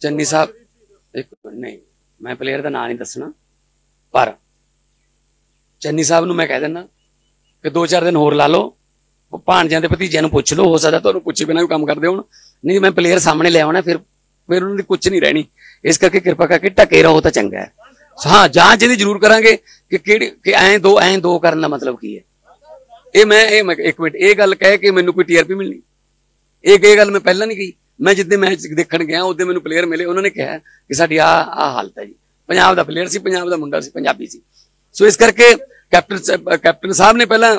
ਚੰਨੀ ਸਾਹਿਬ, ਇੱਕ ਨਹੀਂ, ਮੈਂ ਪਲੇਅਰ ਦਾ ਨਾਂ ਨਹੀਂ ਦੱਸਣਾ, ਪਰ ਚੰਨੀ ਸਾਹਿਬ ਨੂੰ ਮੈਂ ਕਹਿ ਦਿੰਦਾ ਕਿ ਦੋ ਚਾਰ ਦਿਨ ਹੋਰ ਲਾ ਲਓ, ਉਹ ਭਾਣਜਿਆਂ ਦੇ ਭਤੀਜਿਆਂ ਨੂੰ ਪੁੱਛ ਲਓ, ਹੋ ਸਕਦਾ ਤੁਹਾਨੂੰ ਪੁੱਛੇ ਬਿਨਾਂ ਵੀ ਕੰਮ ਕਰਦੇ ਹੋਣ। ਨਹੀਂ, ਮੈਂ ਪਲੇਅਰ ਸਾਹਮਣੇ ਲੈ ਆਉਣਾ, ਫਿਰ ਫਿਰ ਉਹਨਾਂ ਦੀ ਕੁਝ ਨਹੀਂ ਰਹਿਣੀ। ਇਸ ਕਰਕੇ ਕਿਰਪਾ ਕਰਕੇ ਟਕੇ ਰਹੋ ਤਾਂ ਚੰਗਾ ਹੈ। ਹਾਂ ਜਾਂਚ ਇਹਦੀ ਜ਼ਰੂਰ ਕਰਾਂਗੇ ਕਿ ਕਿਹੜੀ, ਕਿ ਐਂ ਦੋ ਐਂ ਦੋ ਕਰਨ ਦਾ ਮਤਲਬ ਕੀ ਹੈ। ਇਹ ਮੈਂ, ਇਹ ਮੈਂ- ਇੱਕ ਮਿੰਟ, ਇਹ ਗੱਲ ਕਹਿ ਕੇ ਮੈਨੂੰ ਕੋਈ ਟੀਆਰਪੀ ਮਿਲਣੀ। ਇਹ ਇਹ ਗੱਲ ਮੈਂ ਪਹਿਲਾਂ ਨਹੀਂ ਕਹੀ। ਮੈਂ ਜਿੱਦੇ ਮੈਚ ਦੇਖਣ ਗਿਆ ਉਹਦੇ ਮੈਨੂੰ ਪਲੇਅਰ ਮਿਲੇ ਉਹਨਾਂ ਨੇ ਕਿਹਾ ਕਿ ਸਾਡੀ ਆ ਆ ਹਾਲਤ ਹੈ ਜੀ। ਪੰਜਾਬ ਦਾ ਪਲੇਅਰ ਸੀ ਪੰਜਾਬ ਦਾ ਮੁੰਡਾ ਸੀ ਪੰਜਾਬੀ ਸੀ। ਸੋ ਇਸ ਕਰਕੇ ਕੈਪਟਨ ਕੈਪਟਨ ਸਾਹਿਬ ਨੇ ਪਹਿਲਾਂ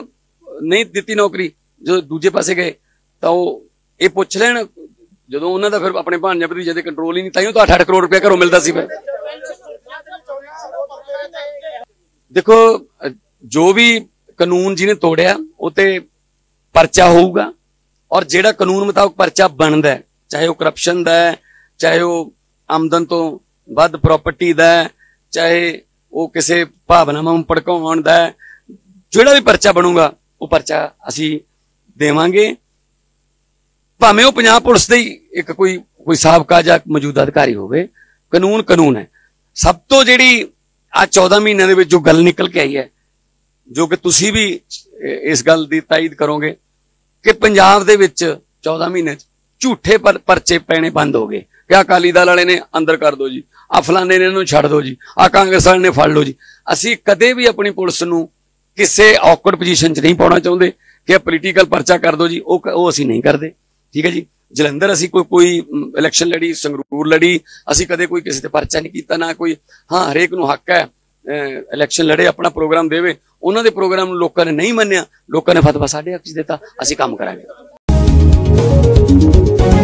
ਨਹੀਂ ਦਿੱਤੀ ਨੌਕਰੀ ਜਦੋਂ ਦੂਜੇ ਪਾਸੇ ਗਏ ਤਾਂ ਉਹ ਇਹ ਪੁੱਛ ਲੈਣ ਜਦੋਂ ਉਹਨਾਂ ਦਾ ਫਿਰ ਆਪਣੇ ਭਾਣਜਾ ਭਤੀਜੇ ਦੇ ਕੰਟਰੋਲ ਹੀ ਨਹੀਂ ਤਾਂ ਹੀ ਉਹ ਤਾਂ 8 ਕਰੋੜ ਰੁਪਏ ਘਰੋਂ ਮਿਲਦਾ ਸੀ ਫਿਰ। ਦੇਖੋ ਜੋ ਵੀ ਕਾਨੂੰਨ ਜਿਹਨੇ ਤੋੜਿਆ ਉਹ ਤੇ ਪਰਚਾ ਹੋਊਗਾ ਔਰ ਜਿਹੜਾ ਕਾਨੂੰਨ ਮੁਤਾਬਕ ਪਰਚਾ ਬਣਦਾ ਹੈ, ਚਾਹੇ ਉਹ ਕਰਪਸ਼ਨ ਦਾ ਹੈ, ਚਾਹੇ ਉਹ ਆਮਦਨ ਤੋਂ ਵੱਧ ਪ੍ਰਾਪਰਟੀ ਦਾ ਹੈ, ਚਾਹੇ ਉਹ ਕਿਸੇ ਭਾਵਨਾਵਾਂ ਨੂੰ ਭੜਕਾਉਣ ਦਾ ਹੈ, ਜਿਹੜਾ ਵੀ ਪਰਚਾ ਬਣੂਗਾ, ਉਹ ਪਰਚਾ ਅਸੀਂ ਦੇਵਾਂਗੇ। ਭਾਵੇਂ ਉਹ ਪੰਜਾਬ ਪੁਲਿਸ ਦੇ ਹੀ ਇੱਕ ਕੋਈ ਕੋਈ ਸਾਬਕਾ ਜਾਂ ਮੌਜੂਦਾ ਅਧਿਕਾਰੀ ਹੋਵੇ, ਕਾਨੂੰਨ ਕਾਨੂੰਨ ਹੈ। ਸਭ ਤੋਂ ਜਿਹੜੀ ਆ 14 ਮਹੀਨਿਆਂ ਦੇ ਵਿੱਚ ਜੋ ਗੱਲ ਨਿਕਲ ਕੇ ਆਈ ਹੈ, ਜੋ ਕਿ ਤੁਸੀਂ ਵੀ ਇਸ ਗੱਲ ਦੀ ਤਾਇਦ ਕਰੋਗੇ ਕਿ ਪੰਜਾਬ ਦੇ ਵਿੱਚ 14 ਮਹੀਨੇ ਚ ਝੂਠੇ ਪਰਚੇ ਪੈਣੇ ਬੰਦ ਹੋ ਗਏ ਕਿ ਆਹ ਅਕਾਲੀ ਦਲ ਵਾਲੇ ਨੇ ਅੰਦਰ ਕਰ ਦਿਓ ਜੀ ਆ ਫਲਾਣੇ ਨੇ ਇਹਨੂੰ ਛੱਡ ਦਿਓ ਜੀ ਆ ਕਾਂਗਰਸ ਵਾਲੇ ਨੇ ਫੜ ਲਓ ਜੀ। ਅਸੀਂ ਕਦੇ ਵੀ ਆਪਣੀ ਪੁਲਿਸ ਨੂੰ ਕਿਸੇ ਔਕਵਰਡ ਪੋਜੀਸ਼ਨ 'ਚ ਨਹੀਂ ਪਾਉਣਾ ਚਾਹੁੰਦੇ ਕਿ ਇਹ ਪੋਲੀਟੀਕਲ ਪਰਚਾ ਕਰ ਦਿਓ ਜੀ, ਉਹ ਉਹ ਅਸੀਂ ਨਹੀਂ ਕਰਦੇ। ਠੀਕ ਹੈ ਜੀ? ਜਲੰਧਰ ਅਸੀਂ ਕੋਈ ਕੋਈ ਇਲੈਕਸ਼ਨ ਲੜੀ, ਸੰਗਰੂਰ ਲੜੀ, ਅਸੀਂ ਕਦੇ ਕੋਈ ਕਿਸੇ ਤੇ ਪਰਚਾ ਨਹੀਂ ਕੀਤਾ, ਨਾ ਕੋਈ, ਹਾਂ, ਹਰੇਕ ਨੂੰ ਹੱਕ ਹੈ ਇਲੈਕਸ਼ਨ ਲੜੇ, ਆਪਣਾ ਪ੍ਰੋਗਰਾਮ ਦੇਵੇ। ਉਹਨਾਂ ਦੇ ਪ੍ਰੋਗਰਾਮ ਨੂੰ ਲੋਕਾਂ ਨੇ ਨਹੀਂ ਮੰਨਿਆ, ਲੋਕਾਂ ਨੇ ਫਤਵਾ ਸਾਡੇ ਹੱਕ 'ਚ ਦਿੱਤਾ, ਅਸੀਂ ਕੰਮ ਕਰਾਂਗੇ। Thank you.